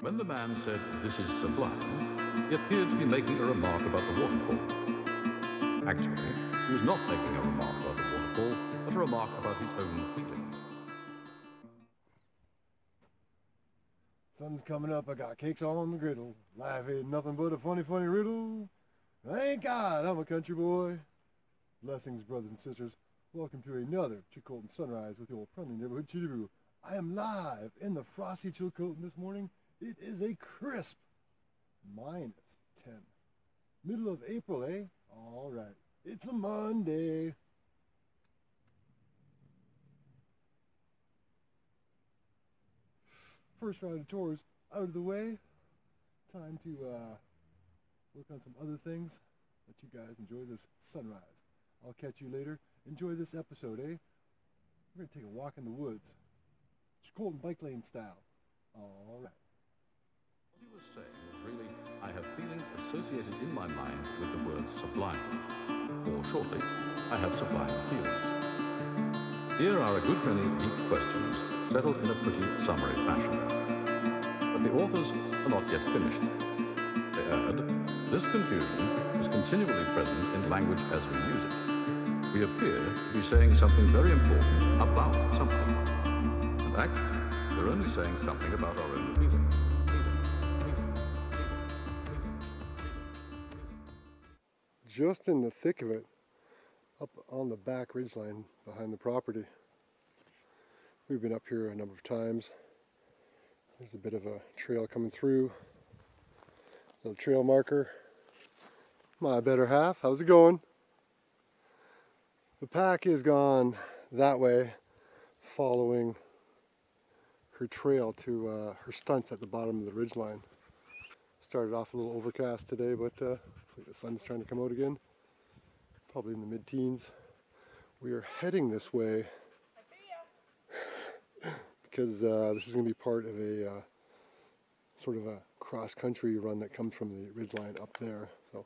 When the man said, This is sublime, he appeared to be making a remark about the waterfall. Actually, he was not making a remark about the waterfall, but a remark about his own feelings. Sun's coming up, I got cakes all on the griddle. Life ain't nothing but a funny, funny riddle. Thank God I'm a country boy. Blessings, brothers and sisters. Welcome to another Chilcotin Sunrise with your friendly neighborhood Chitty I am live in the frosty Chilcotin this morning. It is a crisp minus 10. Middle of April, eh? All right. It's a Monday. First round of chores out of the way. Time to uh, work on some other things. Let you guys enjoy this sunrise. I'll catch you later. Enjoy this episode, eh? We're going to take a walk in the woods. It's Chilcotin Bike Lane style. All right. What he was saying was really, I have feelings associated in my mind with the word sublime. Or shortly, I have sublime feelings. Here are a good many deep questions, settled in a pretty summary fashion. But the authors are not yet finished. They add, this confusion is continually present in language as we use it. We appear to be saying something very important about something. And actually, we're only saying something about just in the thick of it, up on the back ridgeline behind the property. We've been up here a number of times. There's a bit of a trail coming through. Little trail marker. My better half, how's it going? The pack is gone that way, following her trail to uh, her stunts at the bottom of the ridgeline. Started off a little overcast today, but uh, the sun's trying to come out again. Probably in the mid-teens. We are heading this way because uh, this is going to be part of a uh, sort of a cross-country run that comes from the ridgeline up there. So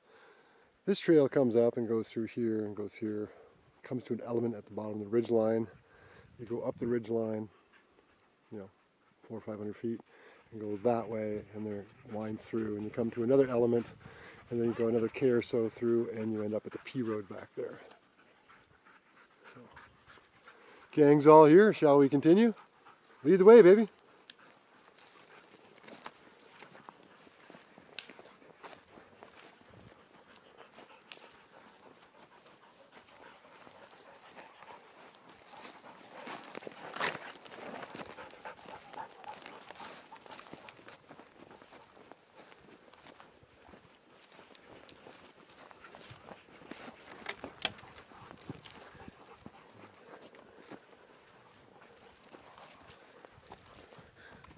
this trail comes up and goes through here and goes here, comes to an element at the bottom of the ridgeline. You go up the ridgeline, you know, four or five hundred feet, and go that way and there winds through and you come to another element and then you go another K or so through and you end up at the P road back there. So, gang's all here, shall we continue? Lead the way, baby.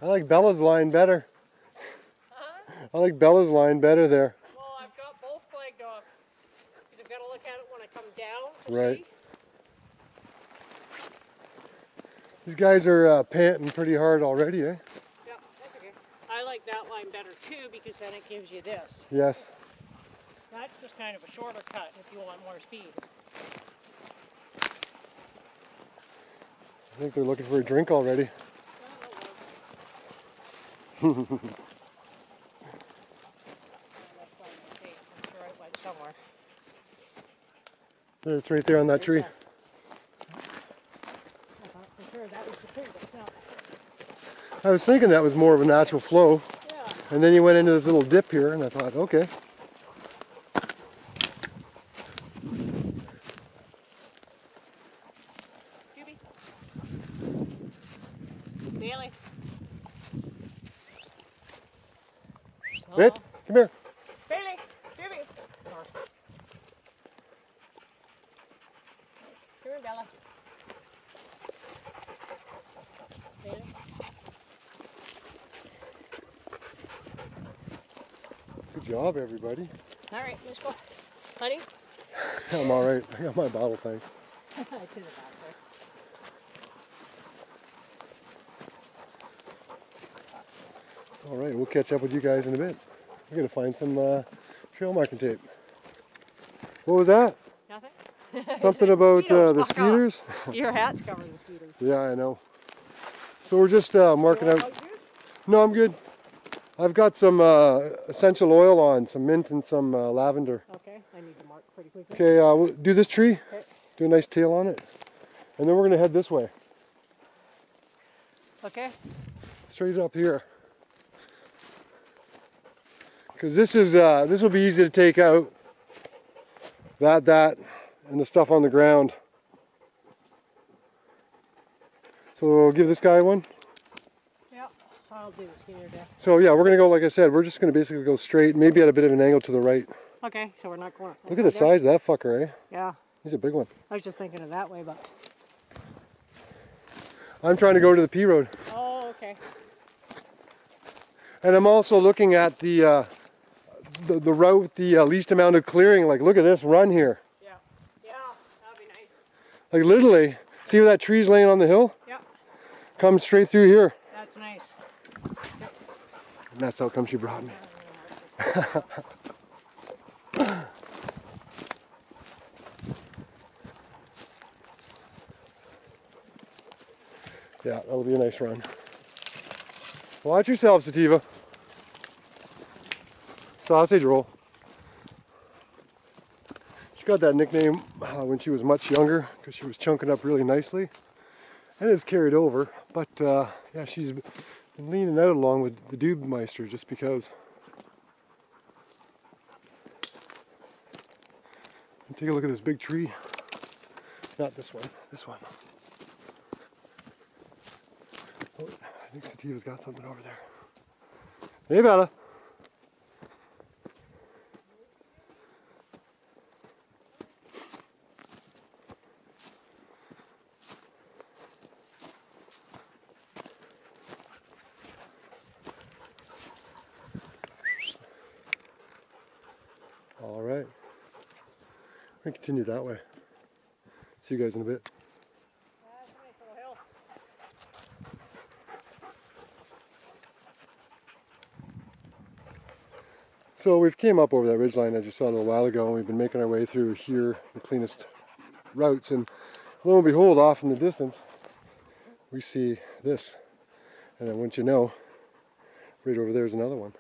I like Bella's line better. Huh? I like Bella's line better there. Well, I've got both flagged off. Because I've got to look at it when I come down. Right. see. These guys are uh, panting pretty hard already, eh? Yeah, that's okay. I like that line better too because then it gives you this. Yes. That's just kind of a shorter cut if you want more speed. I think they're looking for a drink already. Oh, well. Yeah, that's fine, okay. I'm sure I went somewhere. There, it's right there on that tree. I thought for sure that was the tree, but it's not. I was thinking that was more of a natural flow. And then you went into this little dip here, and I thought, okay. Bit, come here. Bailey. Doobie. Sorry. Come here, Bella. Bailey. Good job, everybody. All right, let's go. Honey? I'm all right. I got my bottle, thanks. in the back there. All right, we'll catch up with you guys in a bit. We're gonna find some uh, trail marking tape. What was that? Nothing? Something about uh, the speeders? Your hat's covering the speeders. Yeah, I know. So we're just uh, marking You out. No, I'm good. I've got some uh, essential oil on, some mint and some uh, lavender. Okay, I need to mark pretty quickly. Okay, uh, we'll do this tree. Okay. Do a nice tail on it. And then we're gonna head this way, Okay, straight up here. Because this is, uh, this will be easy to take out. That, that, and the stuff on the ground. So we'll give this guy one. yeah, I'll do here. So yeah, we're gonna go, like I said, we're just gonna basically go straight, maybe at a bit of an angle to the right. Okay, so we're not going. Look at the size of that fucker, eh? Yeah, He's a big one. I was just thinking of that way, but. I'm trying to go to the P road. Oh, okay. And I'm also looking at the, uh, the, the route with the uh, least amount of clearing. Like, look at this run here. Yeah, yeah, that'd be nice. Like, literally, see where that tree's laying on the hill? Yeah, Comes straight through here. that's nice. And that's how come she brought me. yeah, that'll be a nice run. Watch yourself, Sativa. Sausage roll. She got that nickname uh, when she was much younger because she was chunking up really nicely. And it's carried over. But uh, yeah, she's been leaning out along with the Dubemeister just because. And take a look at this big tree. Not this one, this one. Oh, I think Sativa's got something over there. Hey, Bella. All right. We continue that way. See you guys in a bit. So we've came up over that ridgeline as you saw a little while ago, and we've been making our way through here, the cleanest routes, and lo and behold, off in the distance, we see this. And then once you know, right over there's another one.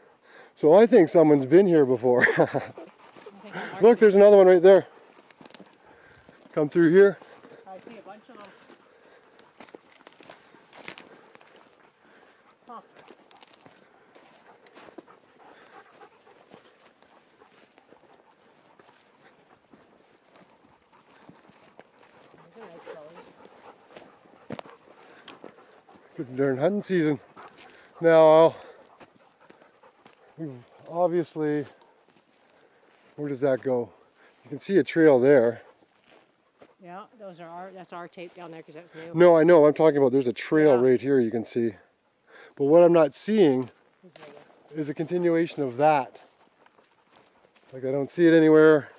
So I think someone's been here before. Look, there's another one right there. Come through here. I see a bunch of them. Good darn hunting season. Now, obviously, where does that go? You can see a trail there. Yeah, those are our, that's our tape down there because that's new. No, I know. I'm talking about there's a trail Yeah. right here you can see. But what I'm not seeing is a continuation of that. Like I don't see it anywhere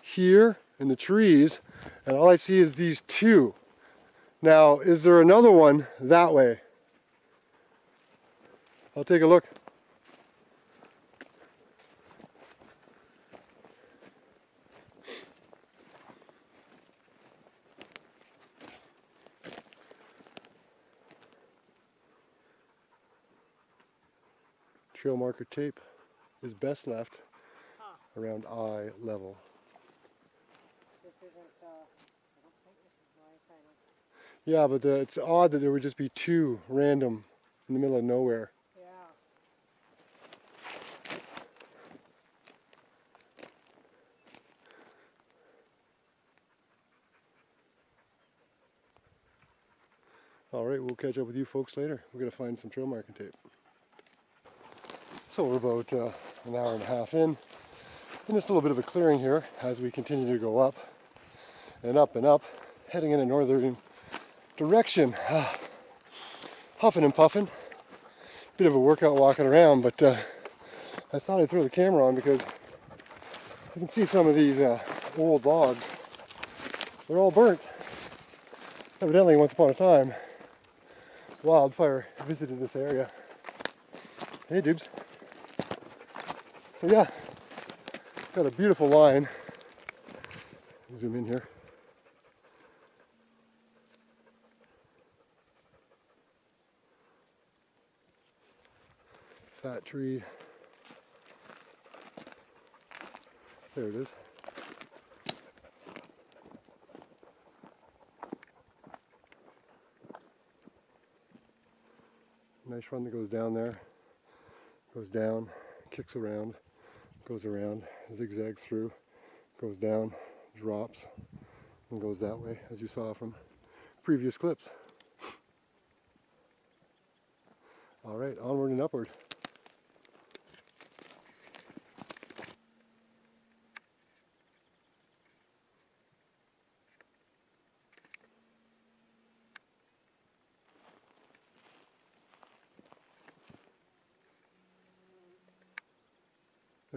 here in the trees, and all I see is these two. Now, is there another one that way? I'll take a look. Trail marker tape is best left around eye level. Yeah, but the, it's odd that there would just be two random in the middle of nowhere. yeah. All right, we'll catch up with you folks later. We're gonna find some trail marking tape. So we're about uh, an hour and a half in, in this little bit of a clearing here as we continue to go up and up and up, heading in a northern direction. Ah, huffing and puffing. Bit of a workout walking around, but uh, I thought I'd throw the camera on because you can see some of these uh, old logs. They're all burnt. Evidently, once upon a time, wildfire visited this area. Hey, dubes. So yeah, got a beautiful line. Zoom in here. fat tree. There it is. Nice run that goes down there, goes down, kicks around, goes around, zigzags through, goes down, drops, and goes that way, as you saw from previous clips. All right, onward and upward.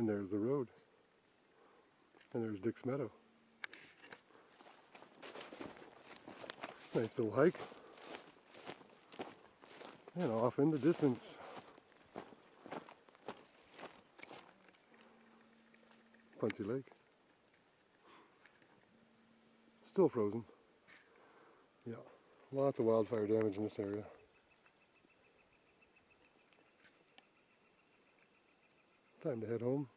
And there's the road. And there's Dick's Meadow. Nice little hike. And off in the distance. Puntzi Lake. Still frozen. Yeah, lots of wildfire damage in this area. Time to head home,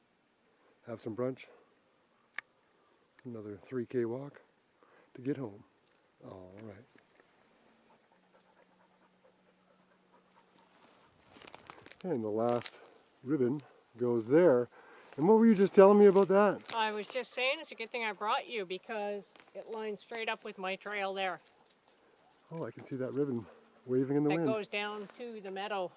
have some brunch, another 3k walk to get home. All right. And the last ribbon goes there. And what were you just telling me about that? I was just saying it's a good thing I brought you because it lines straight up with my trail there. Oh, I can see that ribbon waving in the That wind. goes down to the meadow.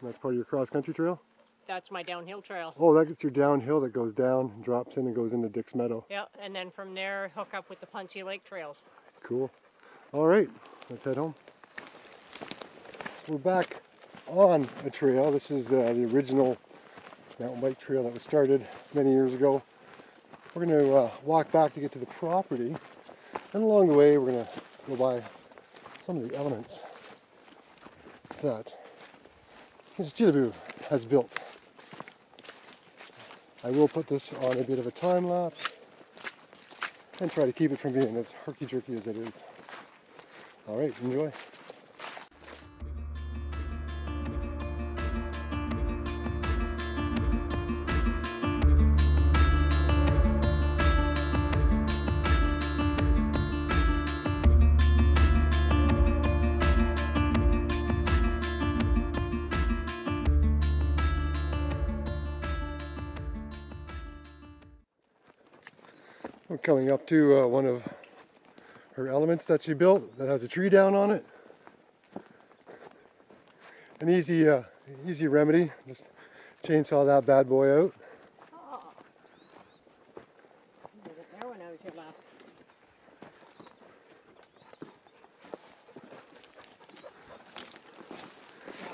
And that's part of your cross country trail? That's my downhill trail. Oh, that's your downhill that goes down, drops in, and goes into Dick's Meadow. Yeah, and then from there hook up with the Puntzi Lake trails. Cool. All right, let's head home. We're back on a trail. This is uh, the original mountain bike trail that was started many years ago. We're going to uh, walk back to get to the property, and along the way, we're going to go by some of the elements that Stilebu has built. I will put this on a bit of a time lapse and try to keep it from being as herky-jerky as it is. All right, enjoy. We're coming up to uh, one of her elements that she built that has a tree down on it. An easy, uh, easy remedy. Just chainsaw that bad boy out.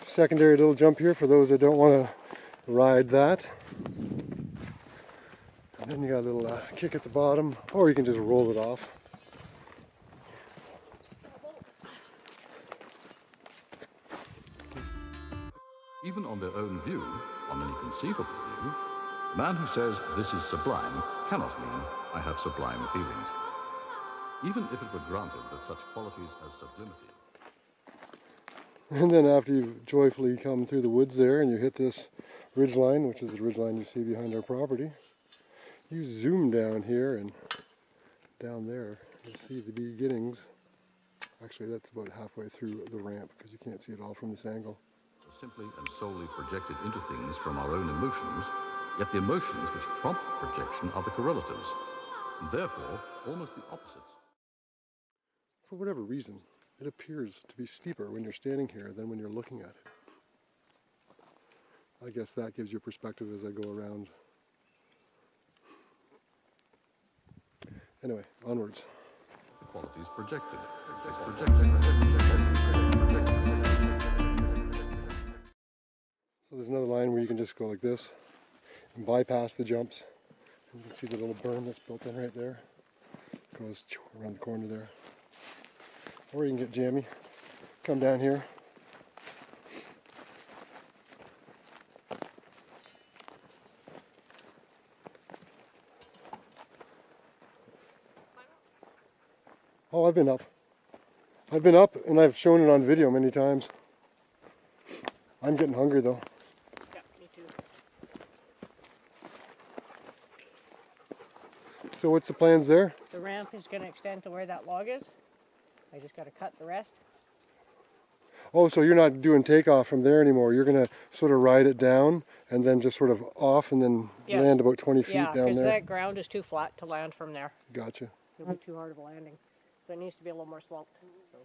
Secondary little jump here for those that don't want to ride that. And then you got a little uh, kick at the bottom, or you can just roll it off. Even on their own view, on any conceivable view, a man who says this is sublime cannot mean I have sublime feelings. Even if it were granted that such qualities as sublimity And then after you've joyfully come through the woods there and you hit this ridge line, which is the ridge line you see behind our property, you zoom down here and down there, you see the beginnings. Actually, that's about halfway through the ramp because you can't see it all from this angle. simply and solely projected into things from our own emotions, yet the emotions which prompt projection are the correlatives, and therefore almost the opposites. For whatever reason, it appears to be steeper when you're standing here than when you're looking at it. I guess that gives you perspective as I go around. Anyway, onwards. The projected. Is projected. projected, projected. So there's another line where you can just go like this and bypass the jumps. And you can see the little berm that's built in right there. Goes around the corner there. Or you can get jammy. Come down here. Oh, I've been up. I've been up and I've shown it on video many times. I'm getting hungry though. Yeah, me too. So what's the plans there? The ramp is going to extend to where that log is. I just got to cut the rest. Oh, so you're not doing takeoff from there anymore. You're going to sort of ride it down and then just sort of off and then yes. land about 20 feet yeah, down there. Yeah, because that ground is too flat to land from there. Gotcha. It'll be too hard of a landing. So it needs to be a little more sloped. So.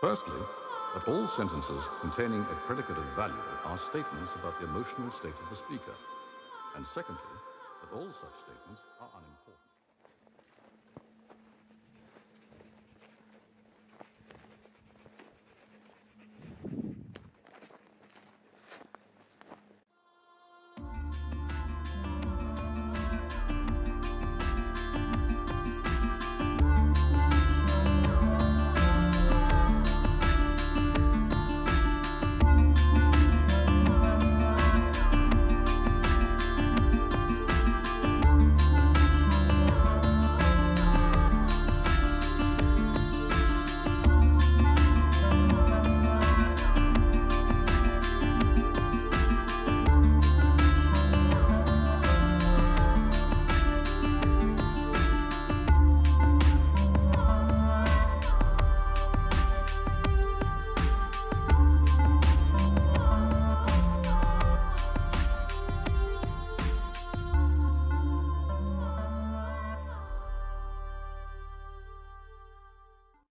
Firstly, that all sentences containing a predicate of value are statements about the emotional state of the speaker. And secondly, all such statements are unimportant.